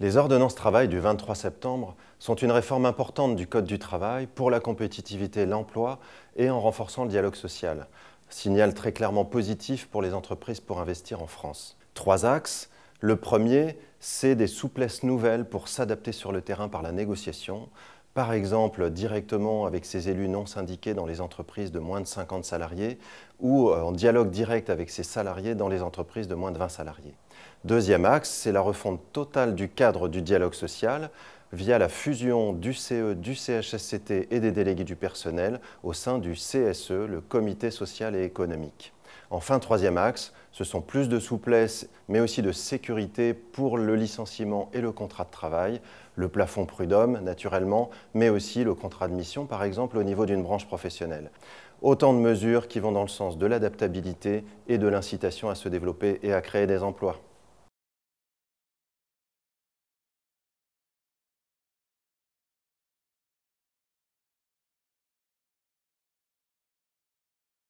Les ordonnances travail du 23 septembre sont une réforme importante du Code du travail pour la compétitivité et l'emploi et en renforçant le dialogue social. Signal très clairement positif pour les entreprises pour investir en France. Trois axes. Le premier, c'est des souplesses nouvelles pour s'adapter sur le terrain par la négociation, par exemple directement avec ses élus non syndiqués dans les entreprises de moins de 50 salariés ou euh, en dialogue direct avec ses salariés dans les entreprises de moins de 20 salariés. Deuxième axe, c'est la refonte totale du cadre du dialogue social via la fusion du CE, du CHSCT et des délégués du personnel au sein du CSE, le Comité social et économique. Enfin, troisième axe, ce sont plus de souplesse, mais aussi de sécurité pour le licenciement et le contrat de travail, le plafond prud'homme, naturellement, mais aussi le contrat de mission, par exemple, au niveau d'une branche professionnelle. Autant de mesures qui vont dans le sens de l'adaptabilité et de l'incitation à se développer et à créer des emplois.